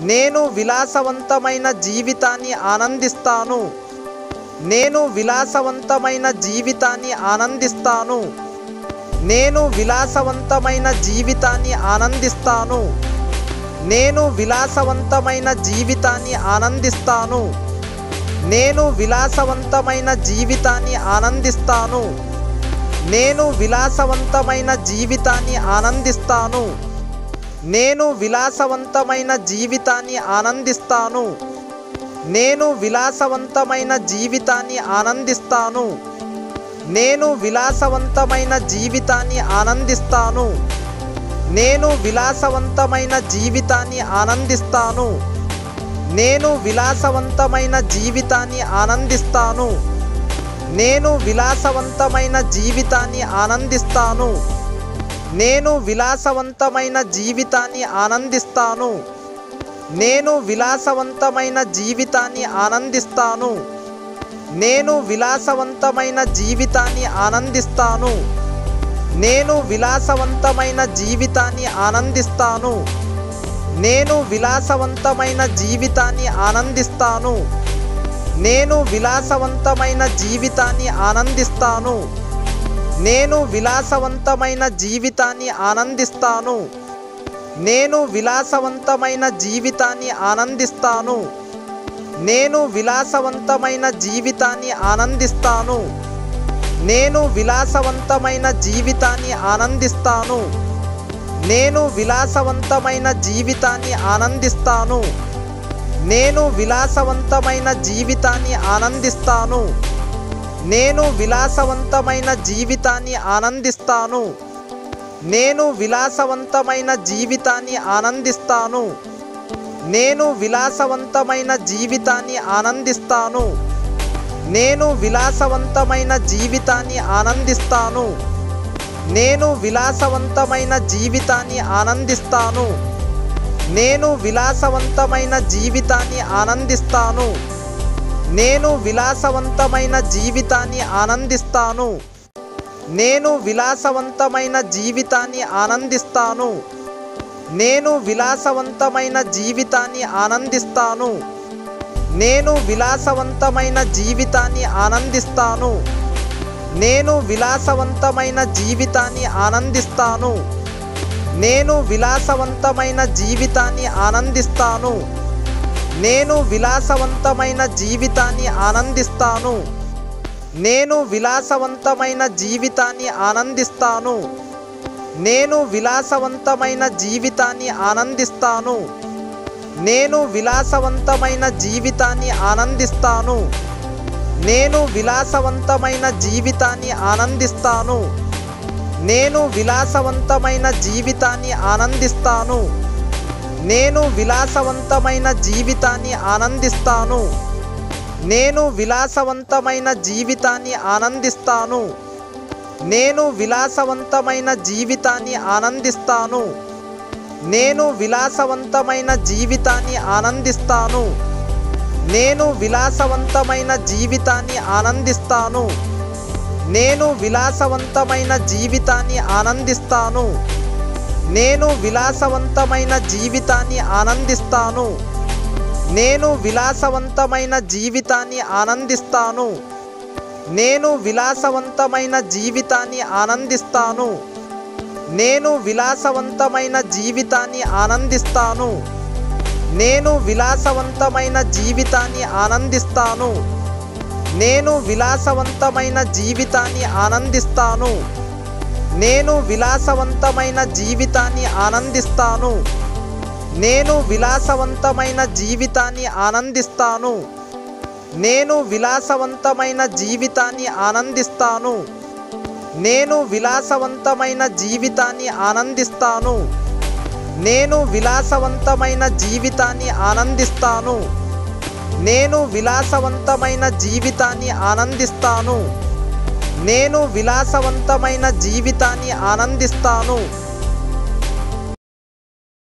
నేను విలాసవంతమైన జీవితాన్ని ఆనందిస్తాను. నేను విలాసవంతమైన జీవితాన్ని ఆనందిస్తాను. నేను విలాసవంతమైన జీవితాన్ని ఆనందిస్తాను. నేను విలాసవంతమైన జీవితాన్ని ఆనందిస్తాను. నేను విలాసవంతమైన జీవితాన్ని ఆనందిస్తాను. నేను విలాసవంతమైన జీవితాన్ని ఆనందిస్తాను. నేను విలాసవంతమైన జీవితాన్ని ఆనందిస్తాను. నేను విలాసవంతమైన జీవితాన్ని ఆనందిస్తాను. నేను విలాసవంతమైన జీవితాన్ని ఆనందిస్తాను. నేను విలాసవంతమైన జీవితాన్ని ఆనందిస్తాను. నేను విలాసవంతమైన జీవితాన్ని ఆనందిస్తాను. నేను విలాసవంతమైన జీవితాన్ని ఆనందిస్తాను. నేను విలాసవంతమైన జీవితాన్ని ఆనందిస్తాను. నేను విలాసవంతమైన జీవితాన్ని ఆనందిస్తాను. నేను విలాసవంతమైన జీవితాన్ని ఆనందిస్తాను. నేను విలాసవంతమైన జీవితాన్ని ఆనందిస్తాను. నేను విలాసవంతమైన జీవితాన్ని ఆనందిస్తాను. నేను విలాసవంతమైన జీవితాన్ని ఆనందిస్తాను. నేను విలాసవంతమైన జీవితాన్ని ఆనందిస్తాను. నేను విలాసవంతమైన జీవితాన్ని ఆనందిస్తాను. నేను విలాసవంతమైన జీవితాన్ని ఆనందిస్తాను. నేను విలాసవంతమైన జీవితాన్ని ఆనందిస్తాను. నేను విలాసవంతమైన జీవితాన్ని ఆనందిస్తాను. నేను విలాసవంతమైన జీవితాన్ని ఆనందిస్తాను. నేను విలాసవంతమైన జీవితాన్ని ఆనందిస్తాను. నేను విలాసవంతమైన జీవితాన్ని ఆనందిస్తాను. నేను విలాసవంతమైన జీవితాన్ని ఆనందిస్తాను. నేను విలాసవంతమైన జీవితాన్ని ఆనందిస్తాను. నేను విలాసవంతమైన జీవితాన్ని ఆనందిస్తాను. నేను విలాసవంతమైన జీవితాన్ని ఆనందిస్తాను. నేను విలాసవంతమైన జీవితాన్ని ఆనందిస్తాను. నేను విలాసవంతమైన జీవితాన్ని ఆనందిస్తాను. నేను విలాసవంతమైన జీవితాన్ని ఆనందిస్తాను. నేను విలాసవంతమైన జీవితాన్ని ఆనందిస్తాను. నేను విలాసవంతమైన జీవితాన్ని ఆనందిస్తాను. నేను విలాసవంతమైన జీవితాన్ని ఆనందిస్తాను. నేను విలాసవంతమైన జీవితాన్ని ఆనందిస్తాను. నేను విలాసవంతమైన జీవితాన్ని ఆనందిస్తాను. నేను విలాసవంతమైన జీవితాన్ని ఆనందిస్తాను. నేను విలాసవంతమైన జీవితాన్ని ఆనందిస్తాను. నేను విలాసవంతమైన జీవితాన్ని ఆనందిస్తాను. నేను విలాసవంతమైన జీవితాన్ని ఆనందిస్తాను. నేను విలాసవంతమైన జీవితాన్ని ఆనందిస్తాను. నేను విలాసవంతమైన జీవితాన్ని ఆనందిస్తాను. నేను విలాసవంతమైన జీవితాన్ని ఆనందిస్తాను. నేను విలాసవంతమైన జీవితాన్ని ఆనందిస్తాను. నేను విలాసవంతమైన జీవితాన్ని ఆనందిస్తాను. నేను విలాసవంతమైన జీవితాన్ని ఆనందిస్తాను. నేను విలాసవంతమైన జీవితాన్ని ఆనందిస్తాను. నేను విలాసవంతమైన జీవితాన్ని ఆనందిస్తాను. నేను విలాసవంతమైన జీవితాన్ని ఆనందిస్తాను. నేను విలాసవంతమైన జీవితాన్ని ఆనందిస్తాను. నేను విలాసవంతమైన జీవితాన్ని ఆనందిస్తాను. నేను విలాసవంతమైన జీవితాన్ని ఆనందిస్తాను. నేను విలాసవంతమైన జీవితాన్ని ఆనందిస్తాను. నేను విలాసవంతమైన జీవితాన్ని ఆనందిస్తాను. నేను విలాసవంతమైన జీవితాన్ని ఆనందిస్తాను. నేను విలాసవంతమైన జీవితాన్ని ఆనందిస్తాను. నేను విలాసవంతమైన జీవితాన్ని ఆనందిస్తాను. నేను విలాసవంతమైన జీవితాన్ని ఆనందిస్తాను. నేను విలాసవంతమైన జీవితాన్ని ఆనందిస్తాను.